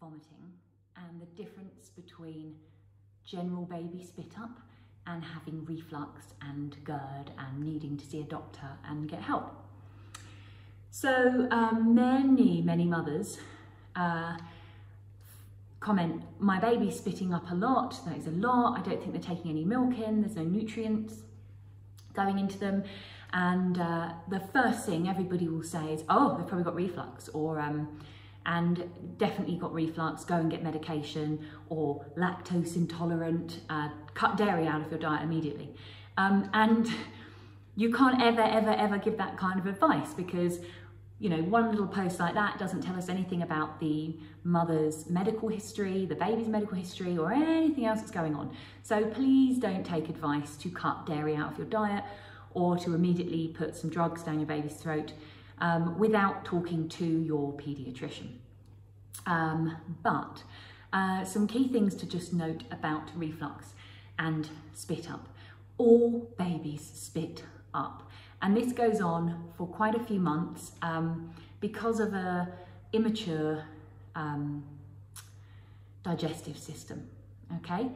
vomiting and the difference between general baby spit up and having reflux and GERD and needing to see a doctor and get help. So um, many, many mothers uh, comment, my baby's spitting up a lot, that is a lot, I don't think they're taking any milk in, there's no nutrients going into them. And uh, the first thing everybody will say is, oh, they've probably got reflux or um, and definitely got reflux, go and get medication or lactose intolerant, uh, cut dairy out of your diet immediately. Um, and you can't ever, ever, ever give that kind of advice because you know, one little post like that doesn't tell us anything about the mother's medical history, the baby's medical history, or anything else that's going on. So please don't take advice to cut dairy out of your diet or to immediately put some drugs down your baby's throat um, without talking to your paediatrician. Um, but uh, some key things to just note about reflux and spit up. All babies spit up. And this goes on for quite a few months um, because of a immature um, digestive system, okay?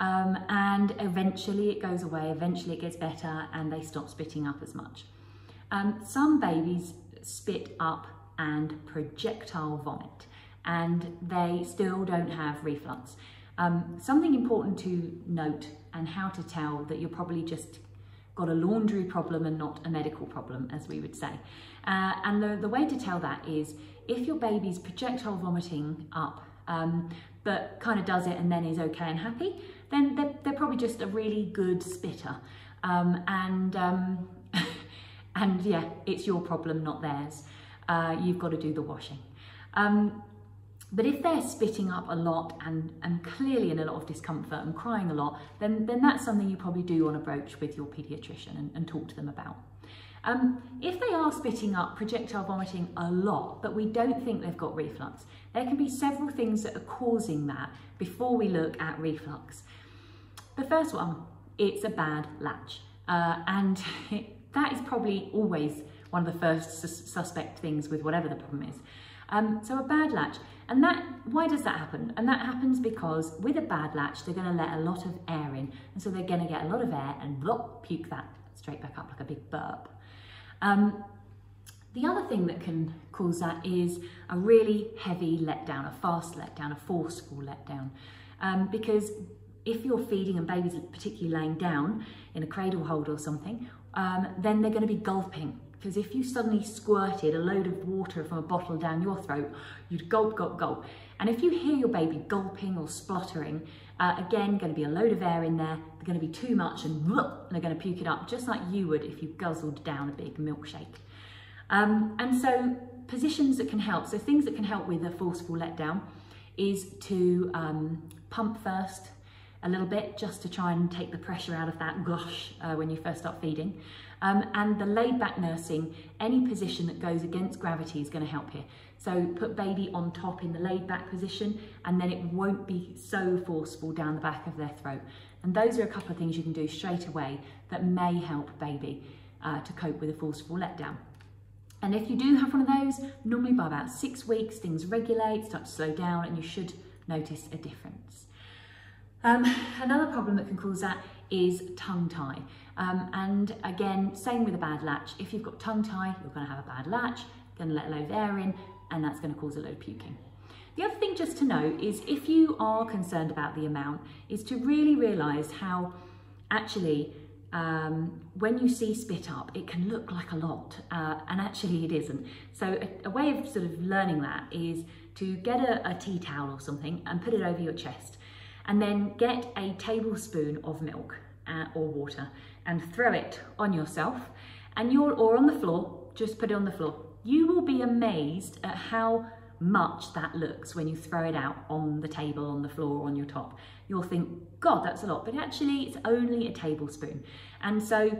Um, and eventually it goes away, eventually it gets better and they stop spitting up as much. Um, some babies spit up and projectile vomit and they still don't have reflux. Um, something important to note and how to tell that you're probably just got a laundry problem and not a medical problem, as we would say. Uh, and the, the way to tell that is if your baby's projectile vomiting up, um, but kind of does it and then is okay and happy, then they're, they're probably just a really good spitter. Um, and um, And yeah, it's your problem, not theirs. Uh, you've got to do the washing. Um, but if they're spitting up a lot and, and clearly in a lot of discomfort and crying a lot, then, then that's something you probably do want to broach with your paediatrician and, and talk to them about. Um, if they are spitting up projectile vomiting a lot, but we don't think they've got reflux, there can be several things that are causing that before we look at reflux. The first one, it's a bad latch. Uh, and That is probably always one of the first sus suspect things with whatever the problem is. Um, so a bad latch. And that, why does that happen? And that happens because with a bad latch, they're gonna let a lot of air in. And so they're gonna get a lot of air and blop, puke that straight back up like a big burp. Um, the other thing that can cause that is a really heavy letdown, a fast letdown, a forceful letdown. Um, because if you're feeding and babies particularly laying down in a cradle hold or something, um, then they're going to be gulping. Because if you suddenly squirted a load of water from a bottle down your throat, you'd gulp, gulp, gulp. And if you hear your baby gulping or spluttering, uh, again, going to be a load of air in there, they're going to be too much and they're going to puke it up, just like you would if you guzzled down a big milkshake. Um, and so positions that can help, so things that can help with a forceful letdown is to um, pump first, a little bit just to try and take the pressure out of that gosh uh, when you first start feeding. Um, and the laid back nursing, any position that goes against gravity is going to help here. So put baby on top in the laid back position and then it won't be so forceful down the back of their throat. And those are a couple of things you can do straight away that may help baby uh, to cope with a forceful letdown. And if you do have one of those, normally by about six weeks, things regulate, start to slow down and you should notice a difference. Um, another problem that can cause that is tongue tie. Um, and again, same with a bad latch. If you've got tongue tie, you're going to have a bad latch, going to let a load of air in, and that's going to cause a load of puking. The other thing just to note is if you are concerned about the amount, is to really realise how actually um, when you see spit up, it can look like a lot, uh, and actually it isn't. So a, a, way of sort of learning that is to get a, a tea towel or something and put it over your chest and then get a tablespoon of milk uh, or water and throw it on yourself and you're or on the floor just put it on the floor. You will be amazed at how much that looks when you throw it out on the table on the floor on your top. You'll think god that's a lot but actually it's only a tablespoon. And so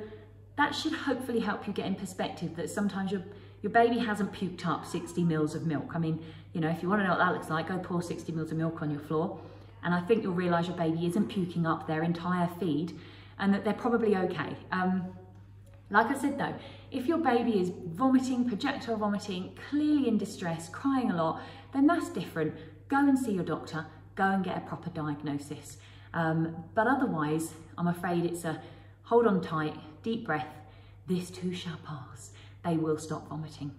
that should hopefully help you get in perspective that sometimes your your baby hasn't puked up 60 mils of milk. I mean, you know, if you want to know what that looks like, go pour 60 mils of milk on your floor and I think you'll realise your baby isn't puking up their entire feed and that they're probably okay. Um, like I said though, if your baby is vomiting, projectile vomiting, clearly in distress, crying a lot, then that's different. go and see your doctor, go and get a proper diagnosis. Um, but otherwise, I'm afraid it's a hold on tight, deep breath, this too shall pass. They will stop vomiting.